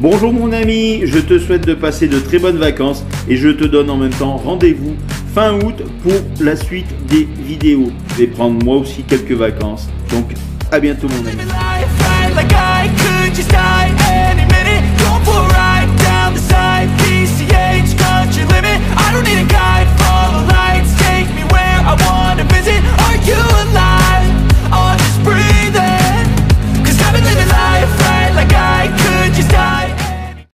Bonjour mon ami, je te souhaite de passer de très bonnes vacances et je te donne en même temps rendez-vous fin août pour la suite des vidéos. Je vais prendre moi aussi quelques vacances. Donc à bientôt mon ami.